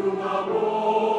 Sumamo.